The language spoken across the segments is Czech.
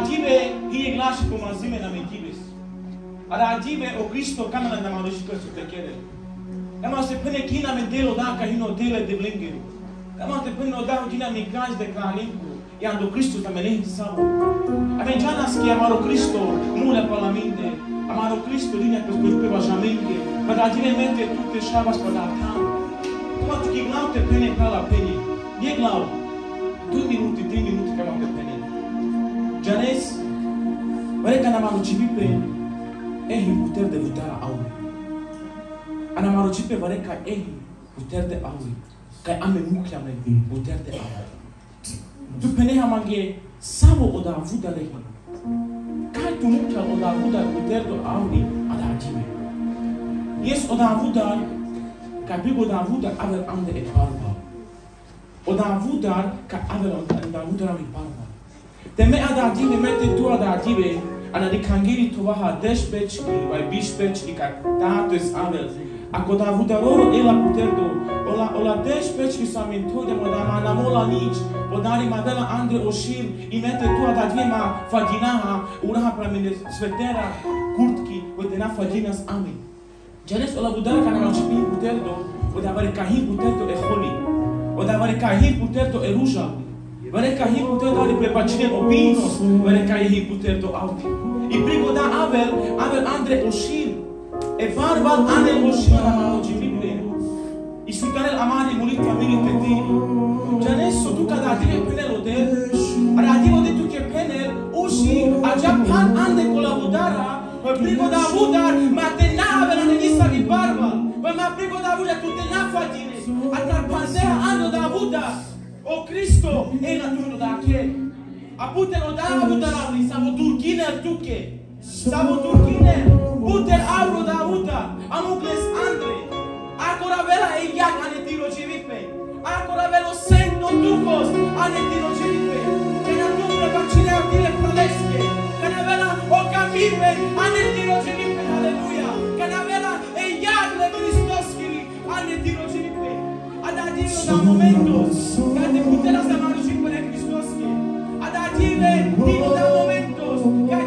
عجیبه این لاش پمازی من نمیگیریس آره عجیبه او گریستو کانال نمالوشی کسی تکره اما se pune China în delo dacă hin o dele de blingeri. Emas se pune o da China mi caz de clarinco. E ando Cristo também em sabo. Avencianas que amaro Cristo mula pela minte. Amaro Cristo linha que os pe bajamente. Mas a dire mente tutte shabas para dar tam. Como tu que glau te pene pela pene. Nie glau. 2 minute, 3 minute que amaro pene. Janice, werekana amaruchipi pe ehi uterde vutara awe. Ana maruchipi vareka ehi uterde awe. Kai ame mukya me uterde awe. Du pene hamange sabo oda vudare hi. Kai tu mukya oda vudar uterde awe ada atime. Yes oda vudar ka big oda vudar aver ande et parva. Oda vudar ka aver ande et parva. Teme ada ajibe mete tu ada ajibe ana di kangiri tu vaha desh pechki vai ka tato es avel. Ako da vudaroro ela puterdo ola ola desh pechki sa min tu de moda mana mola nici podari madela andre oshir i mete tu ada ajibe ma faginaha uraha pra mine svetera kurtki vedena faginas ami. Janes ola budara kana ma chipin puterdo oda vare kahin puterdo e kholi. Oda vare kahin puterdo e ruja. Wanneer kan hier puteer door die prepačine opinos, wanneer kan je hier puteer door auti. I prego da aver, aver andre oshir. E var var andre oshir amano civile. I sutare amari mulit camini tetini. Già adesso tu cadati e penelo te. Radivo di tu che penel, ushi, a già pan ande collaborare prego da avuta, ma te nave non gli stavi barba, ma prego da avuta tutte le fatine, a tarpanzea ando da avuta, o Cristo è la tua da che? A puter odavu dalavni, samo turkiner tuke. Samo turkiner, puter avro davuta. Amukles andre. Ancora vela e yak anetiro civipe. Ancora velo sendo tukos anetiro civipe. Che la tumbre vaccinati le prolesche. Che la vela o capive anetiro civipe. Alleluia. Che la vela e yak le Christos kiri anetiro civipe. adadile da momentul care te puterea să mă aduci cu Hristos. Adadile din da momentul care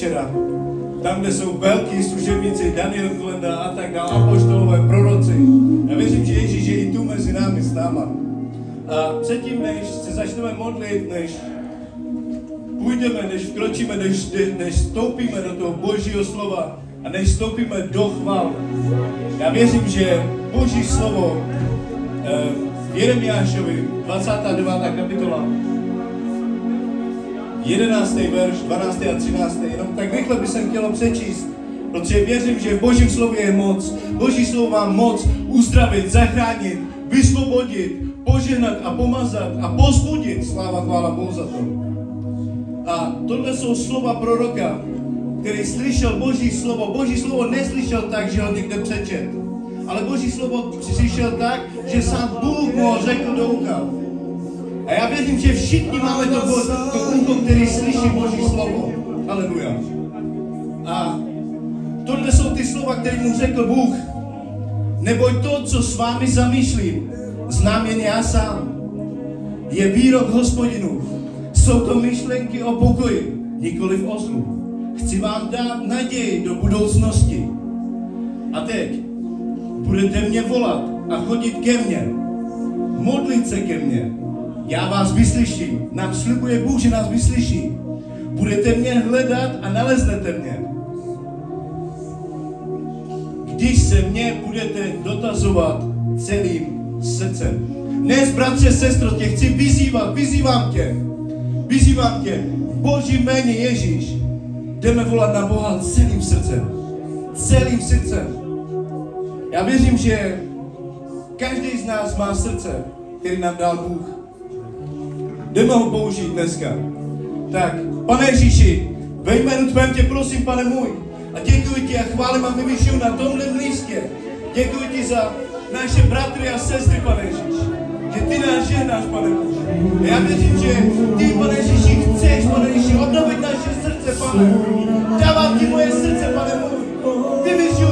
včera. Tam, kde jsou velký služebníci, Daniel Glenda a tak dále, apoštolové, proroci. Já věřím, že Ježíš je i tu mezi námi s náma. A předtím, než se začneme modlit, než půjdeme, než vkročíme, než, než vstoupíme do toho božího slova a než vstoupíme do chval. Já věřím, že boží slovo eh, Jeremiášovi, 29. kapitola, 11. verš, 12. a 13. Jenom tak rychle bych jsem chtěl přečíst, protože věřím, že v božím slově je moc. Boží slovo má moc uzdravit, zachránit, vysvobodit, požehnat a pomazat a pozbudit. Sláva, chvála Bohu za to. A tohle jsou slova proroka, který slyšel Boží slovo. Boží slovo neslyšel tak, že ho někde přečet. Ale Boží slovo slyšel tak, že sám Bůh mu ho řekl do ucha. A já věřím, že všichni máme to, to ucho, který slyší Boží slovo. Aleluja. A tohle jsou ty slova, které mu řekl Bůh. Neboť to, co s vámi zamýšlím, znám jen já sám. Je výrok hospodinův. Jsou to myšlenky o pokoji, nikoli o zlu. Chci vám dát naději do budoucnosti. A teď budete mě volat a chodit ke mně. Modlit se ke mně. Já vás vyslyším. Nám slibuje Bůh, že nás vyslyší. Budete mě hledat a naleznete mě. Když se mě budete dotazovat celým srdcem. Ne, bratře, sestro, tě chci vyzývat, vyzývám tě. Vyzývám tě. Boží jméně Ježíš. Jdeme volat na Boha celým srdcem. Celým srdcem. Já věřím, že každý z nás má srdce, který nám dal Bůh. Jdeme ho použít dneska. Tak, pane Ježíši, ve jménu tvém tě prosím, pane můj, a děkuji ti a chválím a vyvyšuju na tomhle místě. Děkuji ti za naše bratry a sestry, pane Ježíš, že ty nás žehnáš, pane Bože. A já věřím, že ty, pane Ježíši, chceš, pane Ježíši, obnovit naše srdce, pane. Dávám ti moje srdce, pane můj. Vyvyšuju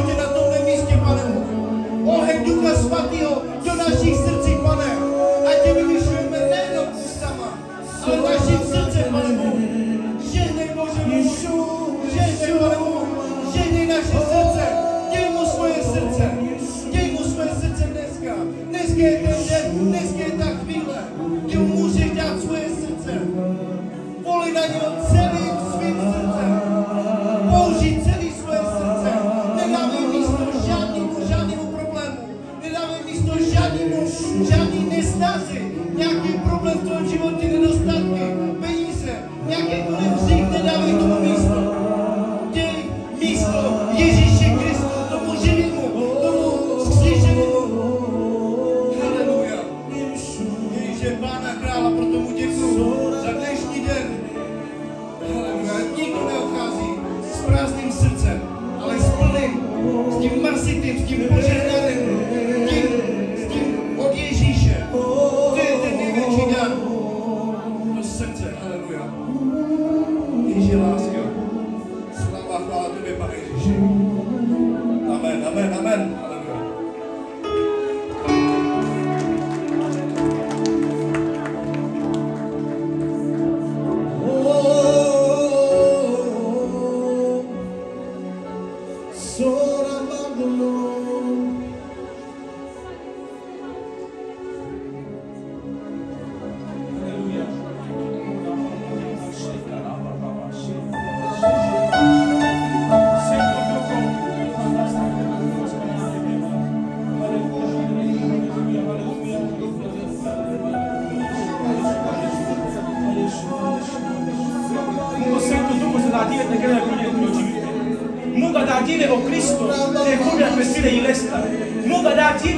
qui it posait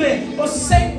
vive, você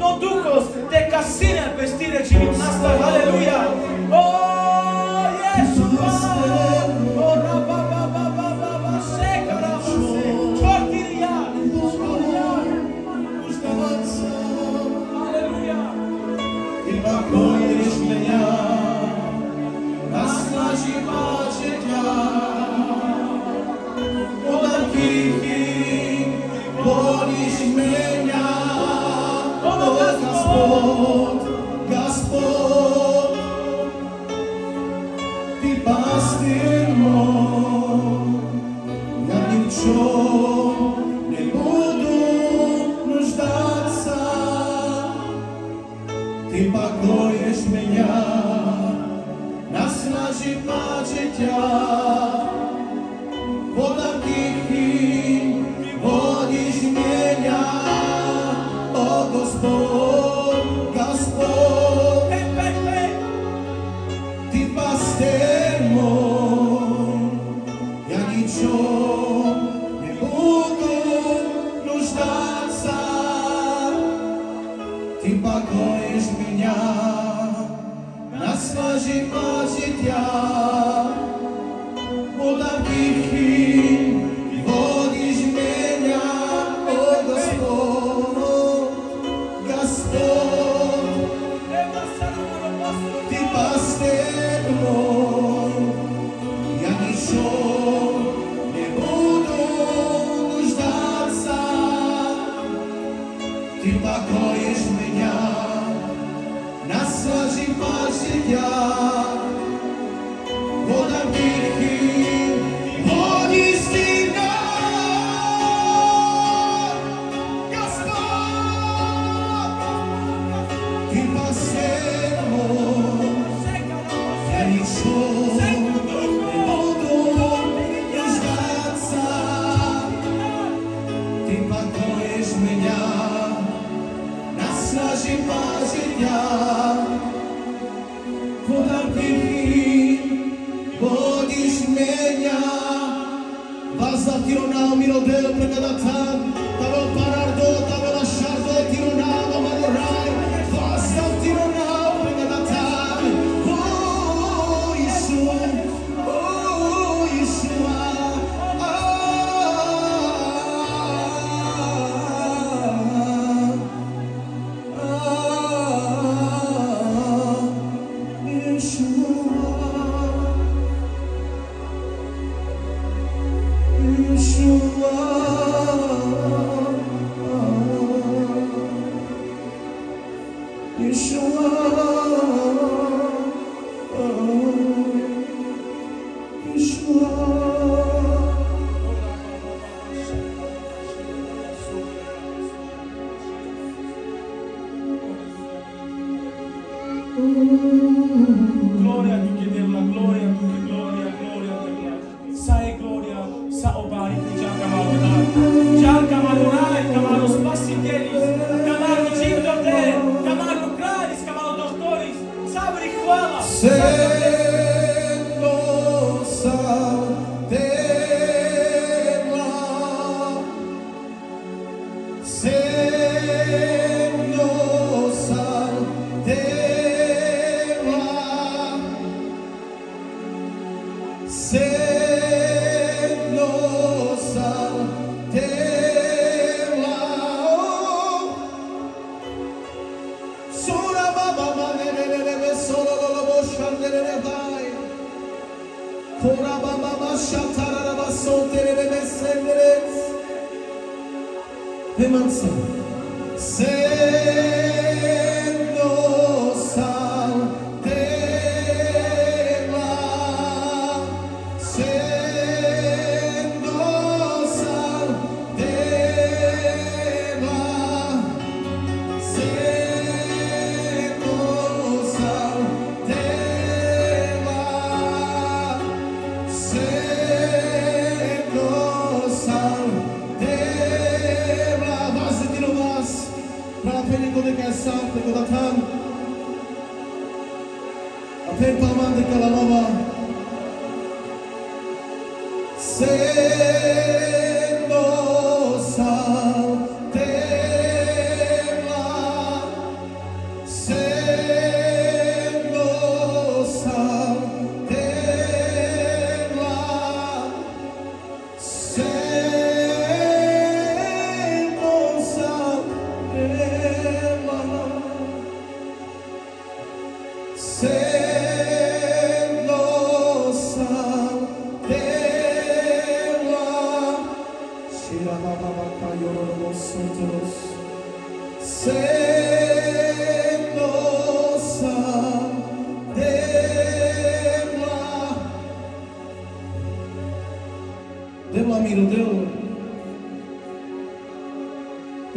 Say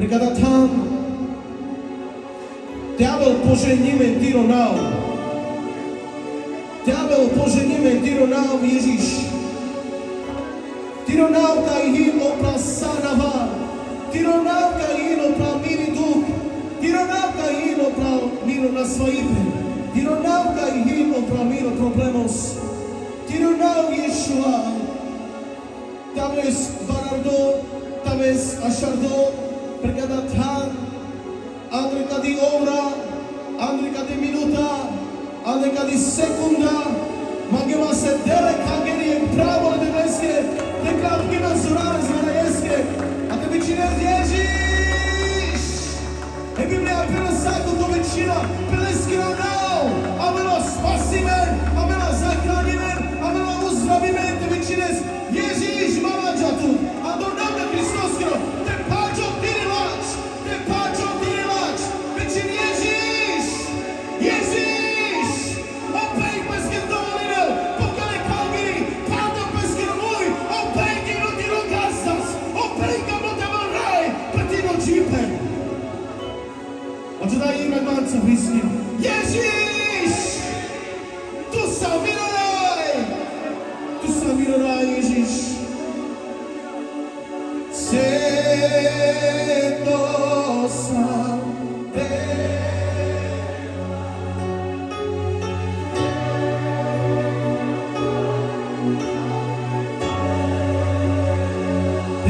Obrigada tanto. Diabo, pože nie mentiro now. upožený mentiro now Ježíš. Tiro now kahino pra sanava. Tiro now kahino pra mini duch. Tiro now kahino pra miro na svaibe. Tiro now kahino pra miro problemos. Tiro now Yeshua. Tames barardo, tames ashardo, pregadathan, andrika di obra, andrika di minuta, andrika di secunda, saco do mentira pela esquerda não, ao menos passe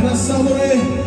Nossa Salomé.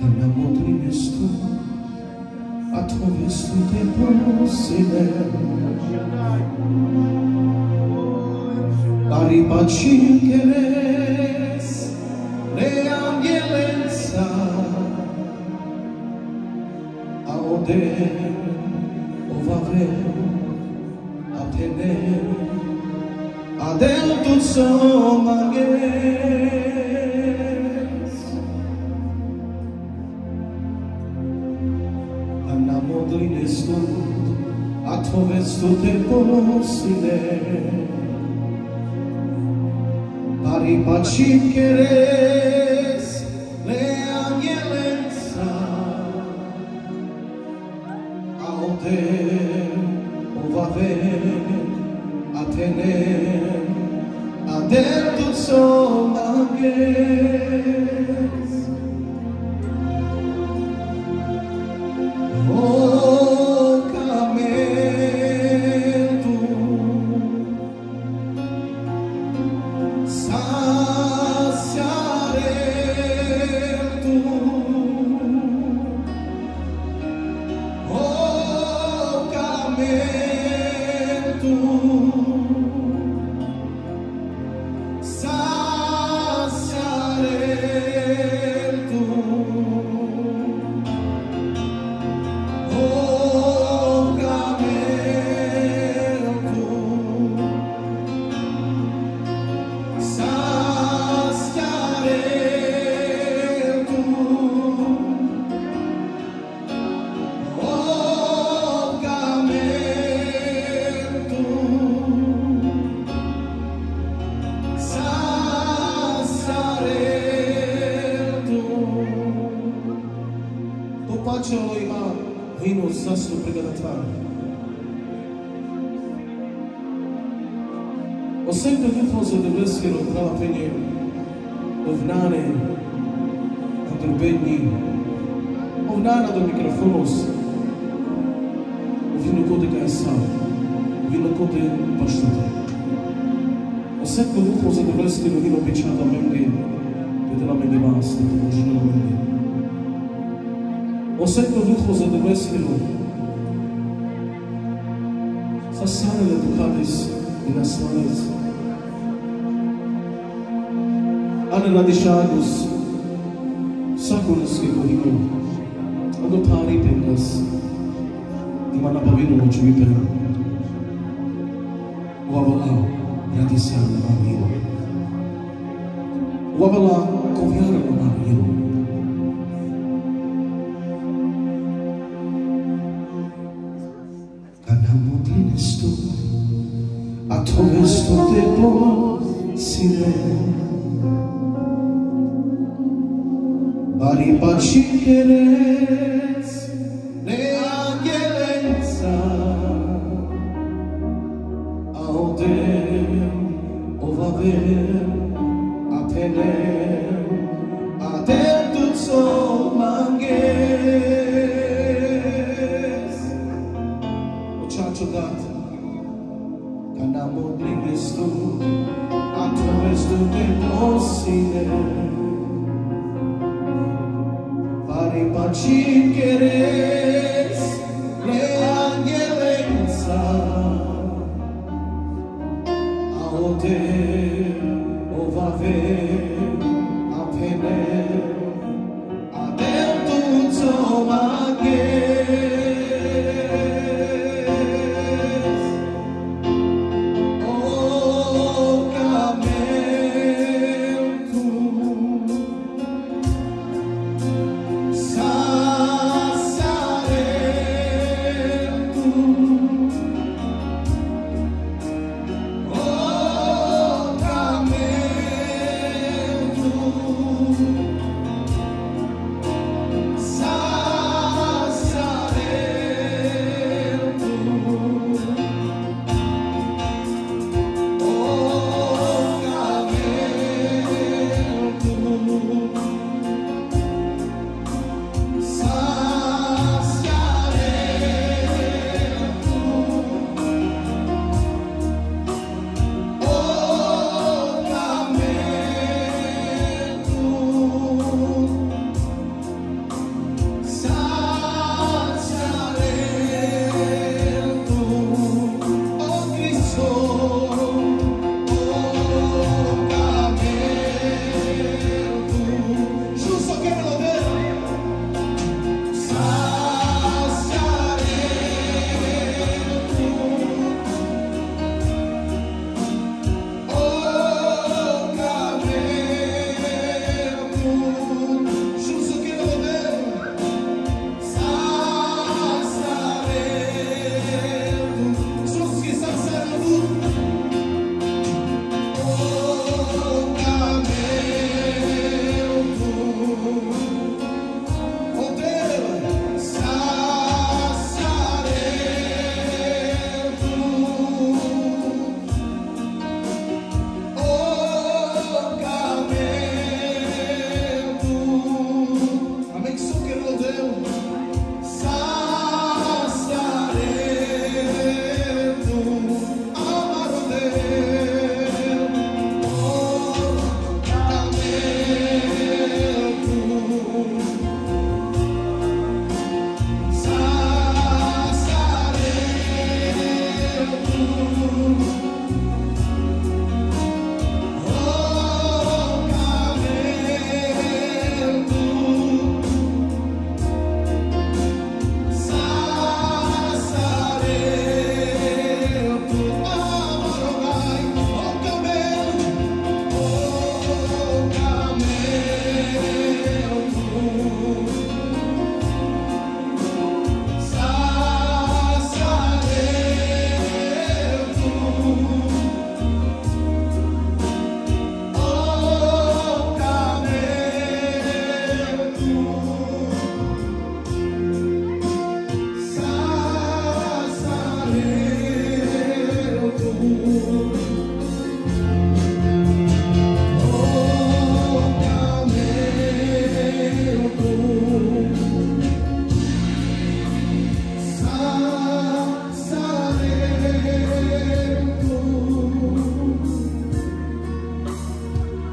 Andiamo trimesto a tuo vestito possedere La ribacina che res le angielenza a odere o vavere a tener A del ad el tutto magere zile Pari pacim Well, sing the rhythms of the biscuit of Palapini, of Nane, of the Bendy, of Nana do microfonos, ouvindo o de canção, ouvindo o de pastor. Осек на духом за добре си новина обичната менги, бидела менги вас, да поможи на менги. Осек на духом за добре си новина. Сасане на духатис, aspirações. Ana não deixar-nos sacros que corrimos. Ano pare pendas. Dimana pavino no chuipen. O lá, gratidão, amém. Bari parşikere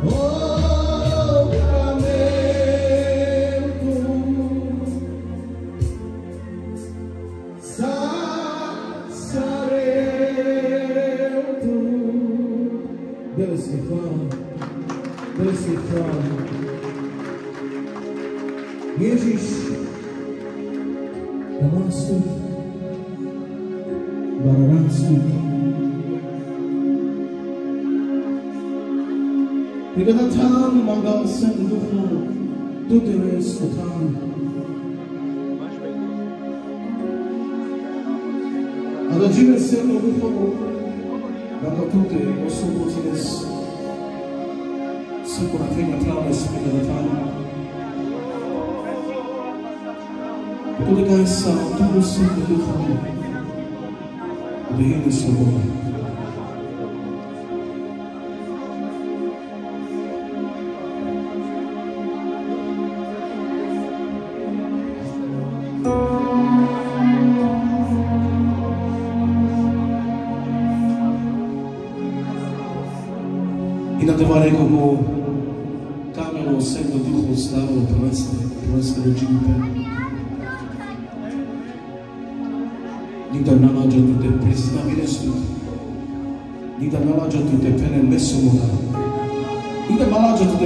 Oh. Segura, pega palmas pela Toda salto todo o sangue do Ramo, brilha sua e não te vale como Najsvetosvetnu duhovnu slavu prvenstveno, prvenstveno činite. Nikda nalađate te predstavirestu, nikda nalađate te pene mesomoda, nikda nalađate te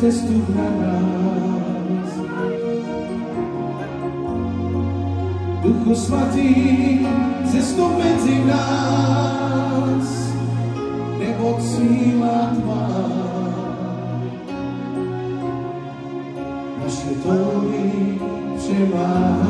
cestu na nás. Duchu Svatý, cestu medzi nás, nebo síla Tvá. Naše touhy přemáhá.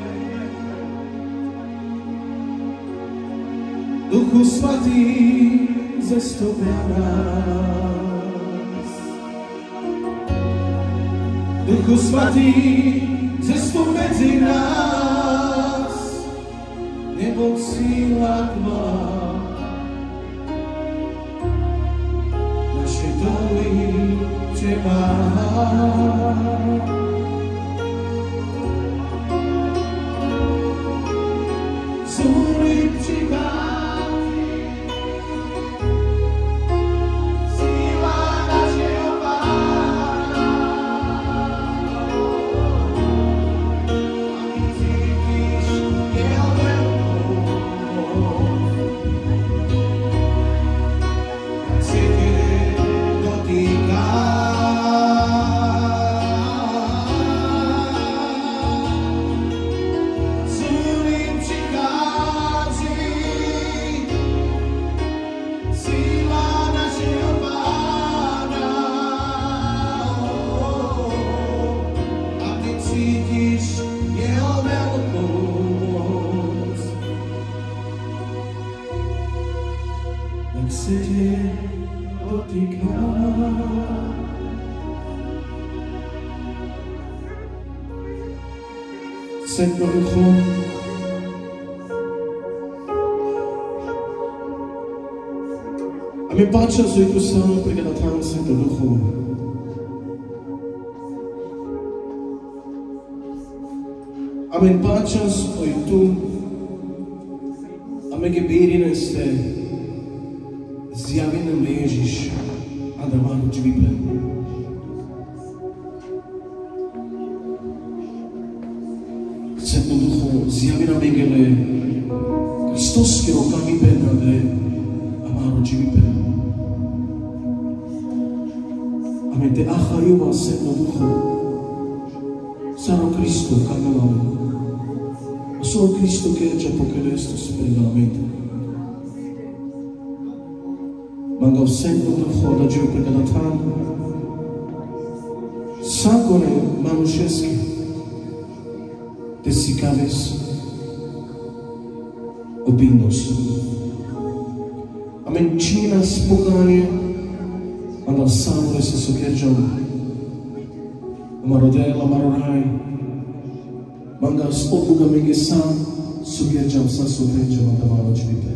Duchu Svatý, zestup na nás. Duchu Svatý, zestup mezi nás, nebo síla Tvá. Proszę z jego samą przygotowaną się do pačas oj tu, a me aming ibirin ang ste, ziyamin ng Leyezish, adaman ng Jibipan. Solo Cristo che è Apocalipsa spiritualmente. Mangal sempre хода живо прегадатан. Саконе манушески. Desicales obinos. Amen Cina spoganie Mangal sangue se sugerjam. Marodela marorai. Mangas scopu ga mingi sam sugjerđam sa sugjerđama da malo čbite.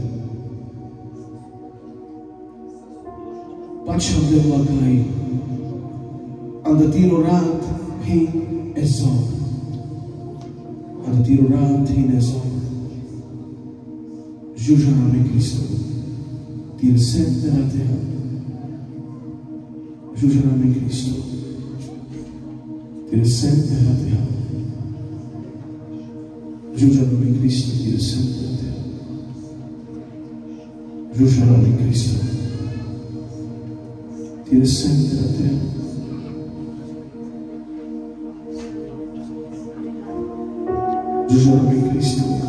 Pačam de lagai, anda tiro rat hin ezom. Anda tiro rat hin ezom. Žužana me Kristo, tir sente na teha. Žužana Kristo, tir sente na. giunge a nome di Cristo e Dio è sempre con te. Giunge a nome di Cristo. Dio è sempre a te. Giunge a nome di Cristo.